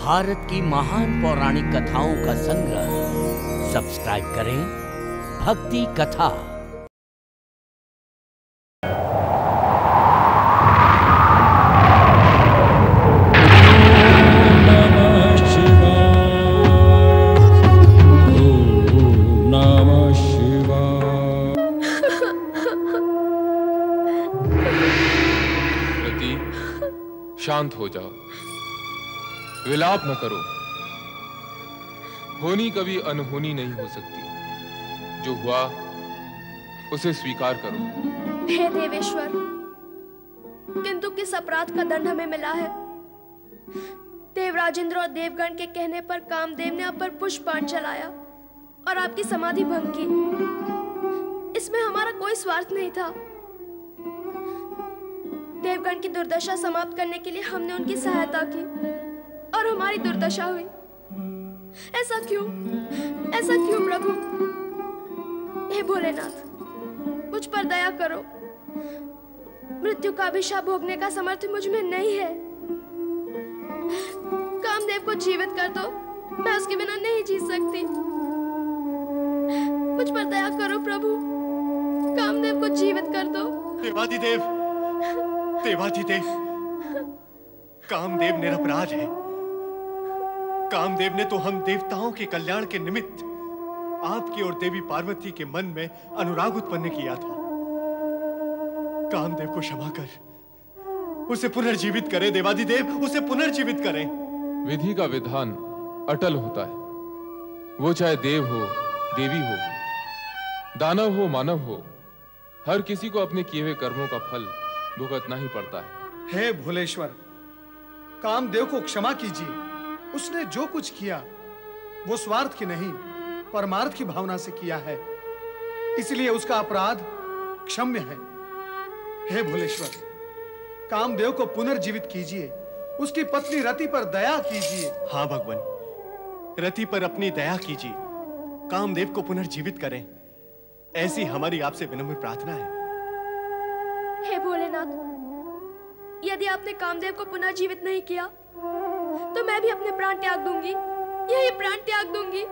भारत की महान पौराणिक कथाओं का संग्रह। सब्सक्राइब करें भक्ति कथा। शांत हो जाओ। विलाप न करो। होनी कभी अनहोनी नहीं हो सकती। जो हुआ, उसे स्वीकार करो। हे देवेश्वर, किंतु किस अपराध का दंड हमें मिला है? देवराजेंद्र और देवगण के कहने पर कामदेव ने आप पर पुष्पान चलाया और आपकी समाधि भंग की। इसमें हमारा कोई स्वार्थ नहीं था। देवगण की दुर्दशा समाप्त करने के लिए हमने उनकी सहायता की। और हमारी दुर्दशा हुई। ऐसा क्यों? ऐसा क्यों, प्रभु? हे भोलेनाथ, मुझ पर दया करो। मृत्यु का अभिशाप भोगने का समर्थ मुझमें नहीं है। कामदेव को जीवित कर दो। मैं उसके बिना नहीं जी सकती। मुझ पर दया करो, प्रभु। कामदेव को जीवित कर दो। देवादिदेव देवादिदेव, कामदेव निरपराध है। कामदेव ने तो हम देवताओं के कल्याण के निमित्त आपकी और देवी पार्वती के मन में अनुराग उत्पन्न किया था। कामदेव को क्षमा कर। उसे पुनर्जीवित करें देवादिदेव उसे पुनर्जीवित करें। विधि का विधान अटल होता है। वो चाहे देव हो देवी हो दानव हो मानव हो हर किसी को अपने किए हुए कर्मों का फल भुगतना ही पड़ता है। हे भोलेश्वर कामदेव को क्षमा कीजिए। उसने जो कुछ किया वो स्वार्थ की नहीं परमार्थ की भावना से किया है। इसलिए उसका अपराध क्षम्य है। हे भोलेश्वर कामदेव को पुनर्जीवित कीजिए। उसकी पत्नी रति पर दया कीजिए। हाँ भगवान रति पर अपनी दया कीजिए। कामदेव को पुनर्जीवित करें। ऐसी हमारी आपसे विनम्र प्रार्थना है। हे भोलेनाथ यदि आपने कामदेव को पुनर्जीवित नहीं किया तो मैं भी अपने प्राण त्याग दूँगी। यही प्राण त्याग दूँगी।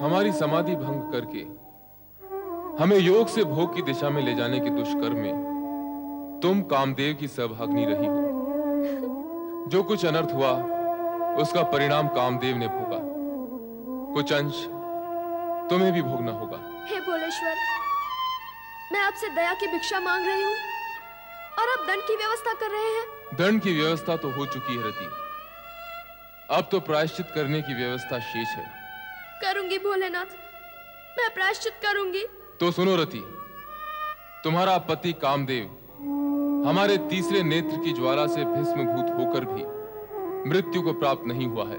हमारी समाधि भंग करके हमें योग से भोग की दिशा में ले जाने के दुष्कर्म में तुम कामदेव की सहभागिनी रही हो। जो कुछ अनर्थ हुआ उसका परिणाम कामदेव ने भोगा। कुछ अंश तुम्हें भी भोगना होगा। हे भोलेश्वर मैं आपसे दया की भिक्षा मांग रही हूँ और आप दंड की व्यवस्था कर रहे हैं। दंड की व्यवस्था तो हो चुकी है रति। अब तो प्रायश्चित करने की व्यवस्था शेष है। करूँगी भोलेनाथ। मैं प्रायश्चित करूँगी। तो सुनो रति तुम्हारा पति कामदेव हमारे तीसरे नेत्र की ज्वाला से भस्मभूत होकर भी मृत्यु को प्राप्त नहीं हुआ है।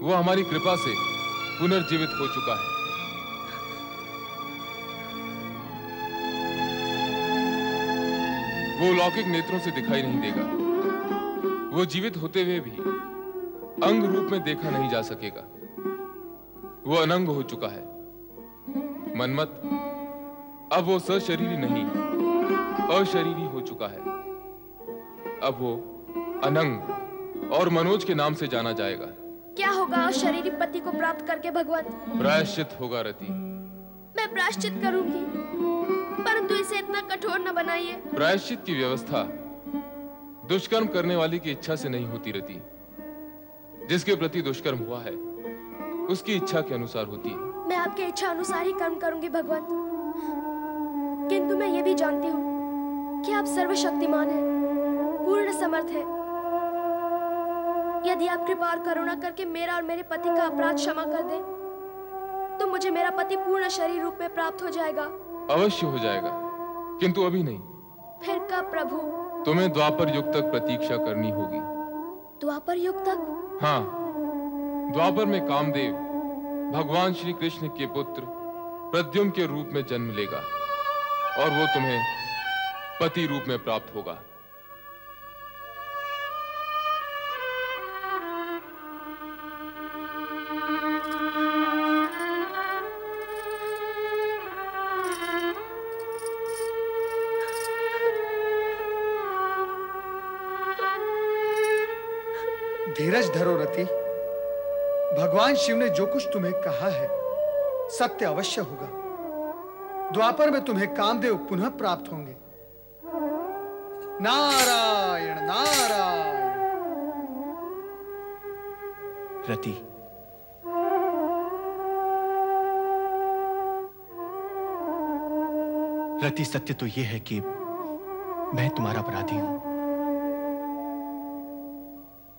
वो हमारी कृपा से पुनर्जीवित हो चुका है। वो लौकिक नेत्रों से दिखाई नहीं देगा। वो जीवित होते हुए भी अंग रूप में देखा नहीं जा सकेगा। वो अनंग हो चुका है। मनमत अब वो सशरीरी नहीं अशरीरी हो चुका है। अब वो अनंग और मनोज के नाम से जाना जाएगा। क्या होगा शरीरी पति को प्राप्त करके भगवान? प्रायश्चित होगा रति। मैं प्रायश्चित करूँगी परंतु इसे इतना कठोर न बनाइए। प्रायश्चित की व्यवस्था दुष्कर्म करने वाली की इच्छा से नहीं होती रहती जिसके प्रति दुष्कर्म हुआ है उसकी इच्छा के अनुसार होती है। मैं आपके इच्छा अनुसार ही कर्म करूँगी भगवान किंतु मैं ये भी जानती हूँ कि आप सर्वशक्तिमान हैं पूर्ण समर्थ हैं। यदि आप कृपा और करुणा करके मेरा और मेरे पति का अपराध क्षमा कर दें तो मुझे मेरा पति पूर्ण शरीर रूप में प्राप्त हो जाएगा। अवश्य हो जाएगा किंतु अभी नहीं। फिर कब प्रभु? तुम्हें द्वापर युग तक प्रतीक्षा करनी होगी। द्वापर युग तक? हाँ द्वापर में कामदेव, भगवान श्री कृष्ण के पुत्र प्रद्युम के रूप में जन्म लेगा और वो तुम्हें पति रूप में प्राप्त होगा। धीरज धरो रति भगवान शिव ने जो कुछ तुम्हें कहा है, सत्य अवश्य होगा। द्वापर में तुम्हें कामदेव पुनः प्राप्त होंगे। नारायण नारायण। रति। रति, सत्य तो यह है कि मैं तुम्हारा अपराधी हूँ।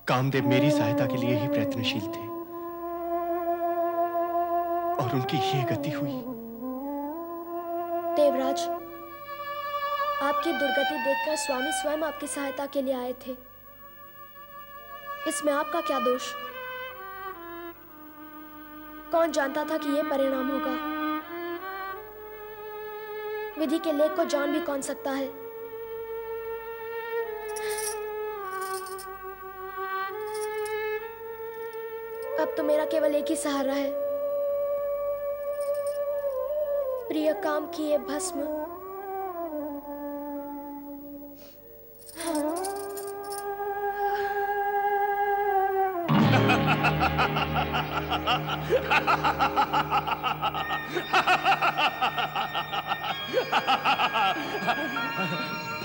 कामदेव मेरी सहायता के लिए ही प्रयत्नशील थे। और उनकी ये गति हुई। देवराज, आपकी दुर्गति देखकर स्वामी स्वयं आपकी सहायता के लिए आए थे। इसमें आपका क्या दोष? कौन जानता था कि यह परिणाम होगा? विधि के लेख को जान भी कौन सकता है? केवल एक ही सहारा है। प्रिय काम की ये भस्म।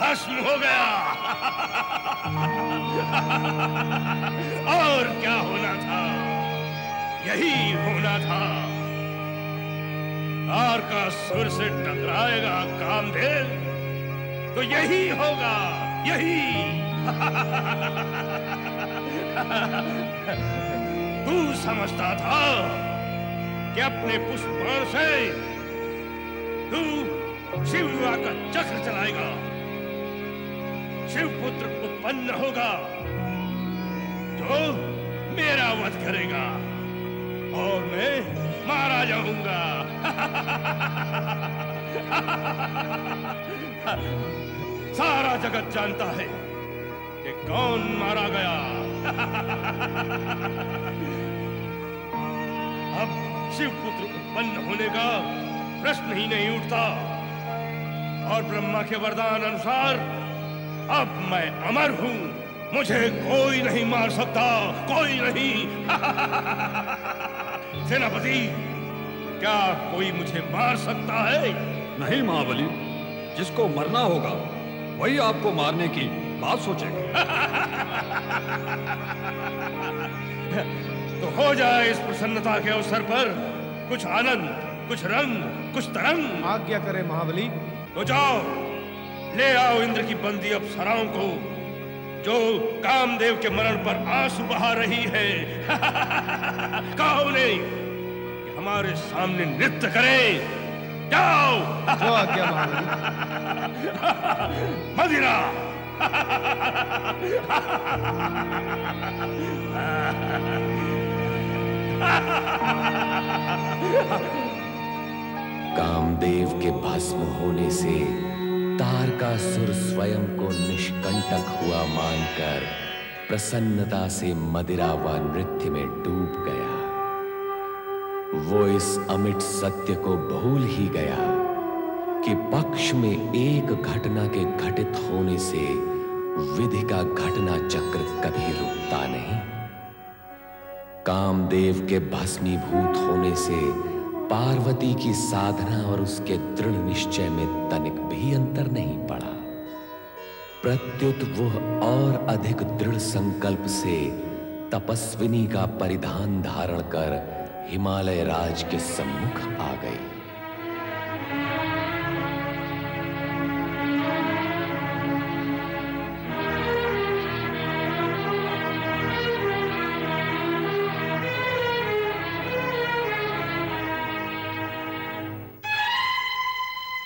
भस्म हो गया। और क्या होना था? यही होना था। तार का सुर से टकराएगा कामदेव तो यही होगा, यही। तू समझता था कि अपने पुष्पाण से तू शिव विवाह का चक्र चलाएगा। शिव पुत्र उत्पन्न होगा। जो मेरा वध करेगा। और मैं मारा जाऊँगा सारा जगत जानता है कि कौन मारा गया। अब शिव पुत्र उत्पन्न होने का प्रश्न ही नहीं उठता। और ब्रह्मा के वरदान अनुसार अब मैं अमर हूँ। मुझे कोई नहीं मार सकता, कोई नहीं। सेनापति क्या कोई मुझे मार सकता है? नहीं महाबली जिसको मरना होगा वही आपको मारने की बात सोचेगा। तो हो जाए इस प्रसन्नता के अवसर पर कुछ आनंद कुछ रंग कुछ तरंग। आज्ञा करे महाबली। तो जाओ ले आओ इंद्र की बंदी अप्सराओं को जो कामदेव के मरण पर आँसू बहा रही है। कहा उन्हें कि हमारे सामने नृत्य करें। जाओ। जो आज्ञा महाबली मदिरा। कामदेव के भस्म होने से तार का सुर स्वयं को निष्कंटक हुआ मानकर प्रसन्नता से मदिरा व नृत्य में डूब गया। वो इस अमिट सत्य को भूल ही गया कि पक्ष में एक घटना के घटित होने से विधि का घटना चक्र कभी रुकता नहीं। कामदेव के भस्मीभूत होने से पार्वती की साधना और उसके दृढ़ निश्चय में तनिक भी अंतर नहीं पड़ा। प्रत्युत वह और अधिक दृढ़ संकल्प से तपस्विनी का परिधान धारण कर हिमालय राज के सम्मुख आ गई।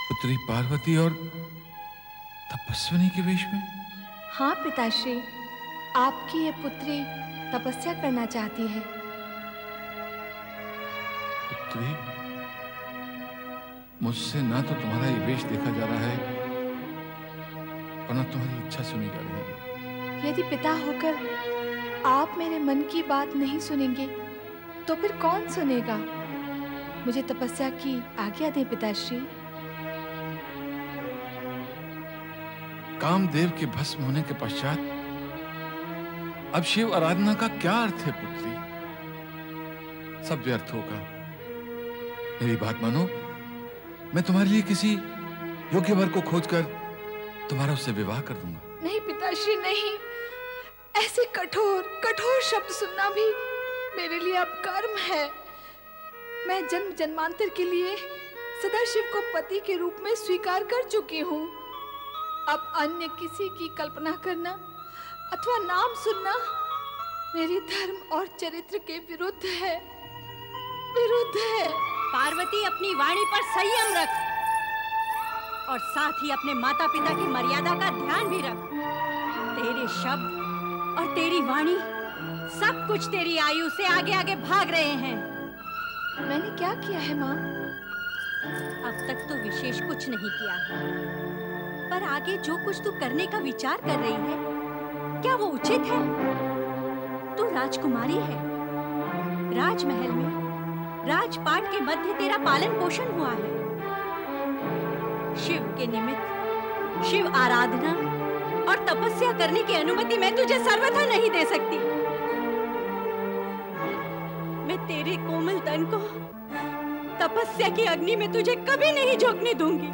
पुत्री पार्वती और तपस्विनी के वेश में? हाँ पिताश्री। आपकी ये पुत्री तपस्या करना चाहती है। पुत्री मुझसे ना तो तुम्हारा ये वेश देखा जा रहा है और ना तुम्हारी इच्छा सुनी जा रही है। यदि पिता होकर आप मेरे मन की बात नहीं सुनेंगे तो फिर कौन सुनेगा? मुझे तपस्या की आज्ञा दें पिताश्री। कामदेव के भस्म होने के पश्चात अब शिव आराधना का क्या अर्थ है पुत्री? सब व्यर्थ होगा। मेरी बात मानो। मैं तुम्हारे लिए किसी योग्य वर को खोजकर तुम्हारा उससे विवाह कर दूँगा। नहीं पिताश्री, नहीं। ऐसे कठोर कठोर शब्द सुनना भी मेरे लिए अब कर्म है। मैं जन्म जन्मांतर के लिए सदाशिव को पति के रूप में स्वीकार कर चुकी हूँ। अब अन्य किसी की कल्पना करना अथवा नाम सुनना मेरे धर्म और चरित्र के विरुद्ध है। विरुद्ध है। पार्वती अपनी वाणी पर संयम रख। और साथ ही अपने माता पिता की मर्यादा का ध्यान भी रख। तेरे शब्द और तेरी वाणी सब कुछ तेरी आयु से आगे आगे भाग रहे हैं। मैंने क्या किया है माँ? अब तक तो विशेष कुछ नहीं किया है। पर आगे जो कुछ तू करने का विचार कर रही है क्या वो उचित है? तू राजकुमारी है। राजमहल में राजपाट के मध्य तेरा पालन पोषण हुआ है। शिव के निमित्त, शिव आराधना और तपस्या करने की अनुमति मैं तुझे सर्वथा नहीं दे सकती। मैं तेरे कोमल तन को तपस्या की अग्नि में तुझे कभी नहीं झोंकने दूँगी।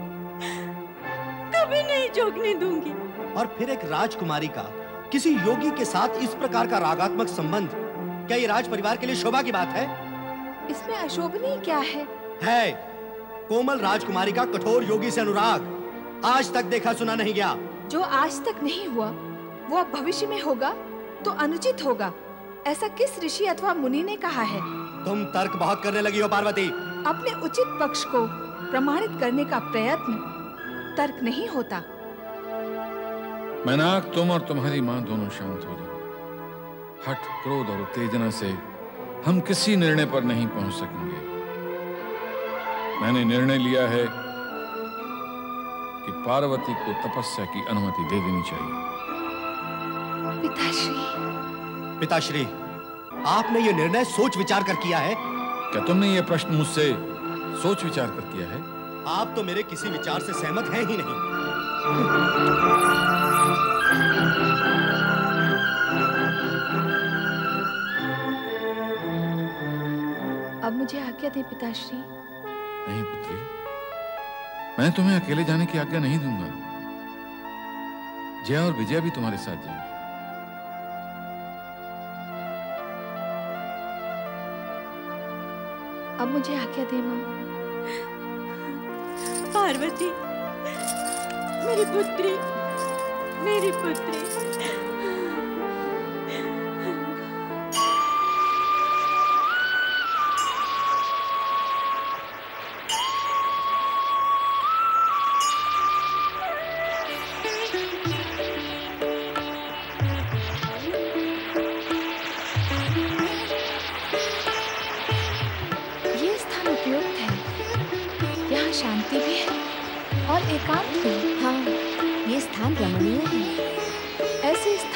कभी नहीं झोंकने दूँगी। और फिर एक राजकुमारी का, किसी योगी के साथ इस प्रकार का रागात्मक संबंध, क्या ये राज परिवार के लिए शोभा की बात है? इसमें अशोभनीय क्या है? है कोमल राजकुमारी का कठोर योगी से अनुराग। आज तक देखा सुना नहीं गया। जो आज तक नहीं हुआ वो अब भविष्य में होगा तो अनुचित होगा। ऐसा किस ऋषि अथवा मुनि ने कहा है? तुम तर्क बहुत करने लगी हो पार्वती। अपने उचित पक्ष को प्रमाणित करने का प्रयत्न तर्क नहीं होता। मैनाक तुम और तुम्हारी माँ दोनों शांत हो जाओ। हठ क्रोध और उत्तेजना से हम किसी निर्णय पर नहीं पहुँच सकेंगे। मैंने निर्णय लिया है कि पार्वती को तपस्या की अनुमति दे देनी चाहिए। पिताश्री। पिताश्री आपने ये निर्णय सोच विचार कर किया है? क्या तुमने ये प्रश्न मुझसे सोच विचार कर किया है? आप तो मेरे किसी विचार से सहमत हैं ही नहीं। अब मुझे आज्ञा दे पिताश्री। नहीं पुत्री। मैं तुम्हें अकेले जाने की आज्ञा नहीं दूँगा। जया और विजय भी तुम्हारे साथ जाएँगे। अब मुझे आज्ञा दे माँ। पार्वती मेरी पुत्री मेरी पुत्री।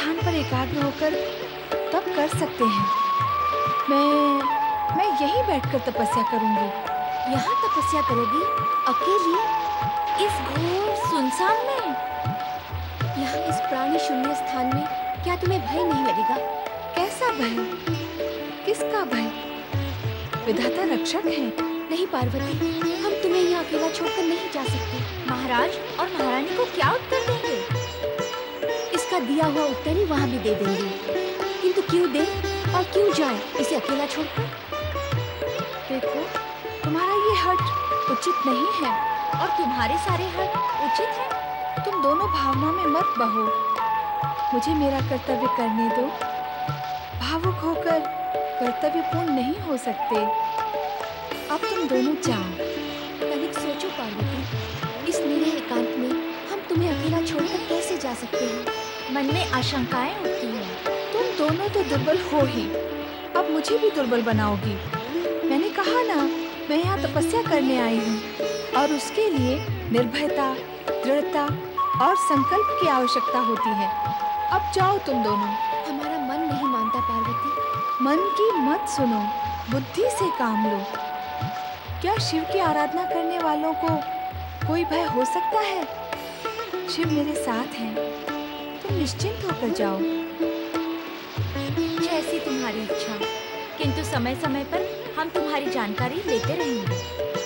स्थान पर एकाग्र होकर तप कर सकते हैं। मैं मैं यहीं बैठकर तपस्या करूँगी। यहाँ तपस्या करोगी अकेली इस घोर सुनसान में? यहाँ इस प्राणी शून्य स्थान में क्या तुम्हें भय नहीं लगेगा? कैसा भय? किसका भय? विधाता रक्षक है, नहीं पार्वती। हम तुम्हें यहाँ अकेला छोड़कर नहीं जा सकते। महाराज और महारानी को क्या उत्तर देंगे? इसका दिया हुआ उत्तर ही वहाँ भी दे देंगे। किंतु क्यों दे और क्यों जाए, इसे अकेला छोड़कर देखो, तुम्हारा ये हट उचित नहीं है और तुम्हारे सारे हट उचित है। तुम दोनों भावना में मत बहो। मुझे मेरा कर्तव्य करने दो। भावुक होकर कर्तव्य पूर्ण नहीं हो सकते। अब तुम दोनों जाओ। तनिक सोचो, पार्वती, इस निरह एकांत में हम तुम्हें अकेला छोड़कर कैसे जा सकते हैं? मन में आशंकाएँ उठती हैं। तुम दोनों तो दुर्बल हो ही। अब मुझे भी दुर्बल बनाओगी। मैंने कहा ना मैं यहाँ तपस्या करने आई हूँ। और उसके लिए निर्भयता दृढ़ता और संकल्प की आवश्यकता होती है। अब जाओ तुम दोनों। हमारा मन नहीं मानता पार्वती। मन की मत सुनो। बुद्धि से काम लो। क्या शिव की आराधना करने वालों को कोई भय हो सकता है? शिव मेरे साथ हैं। तुम निश्चिंत होकर जाओ। जैसी तुम्हारी इच्छा। किंतु समय समय पर हम तुम्हारी जानकारी लेते रहेंगे।